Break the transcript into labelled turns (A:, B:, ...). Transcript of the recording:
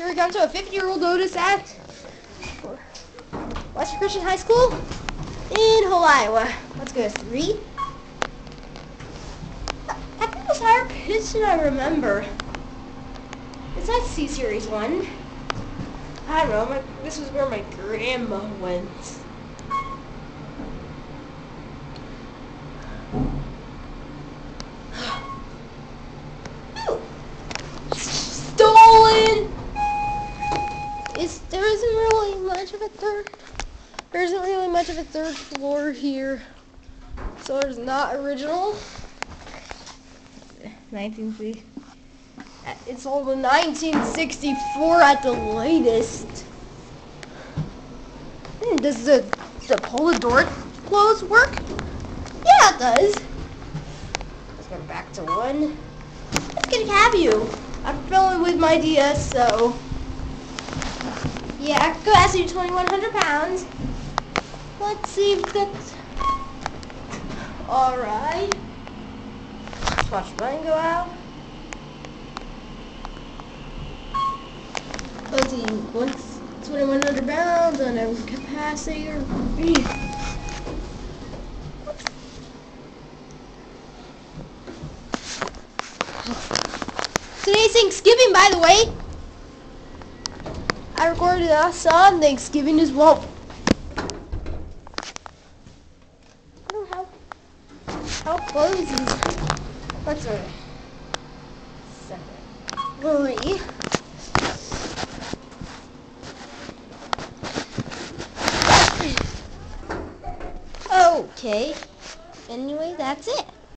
A: Here we come to a 50-year-old Otis at Western Christian High School in Hull, Iowa. Let's go three. I think it was higher pitched than I remember. It's not C Series 1. I don't know. My, this was where my grandma went. Stolen! Is there isn't really much of a third there isn't really much of a third floor here. So it's not original. 1960. It's all the 1964 at the latest. Hmm, does the the door close work? Yeah, it does. Let's go back to one. Get a cab you. I'm filling with my DS, so yeah, capacity 2,100 pounds. Let's see if that's all right. Let's watch mine go out. Let's see, once 2,100 pounds on a capacitor. Today's Thanksgiving, by the way. I recorded us on Thanksgiving as well. I don't know how how close is what's seven three. Okay. Anyway, that's it.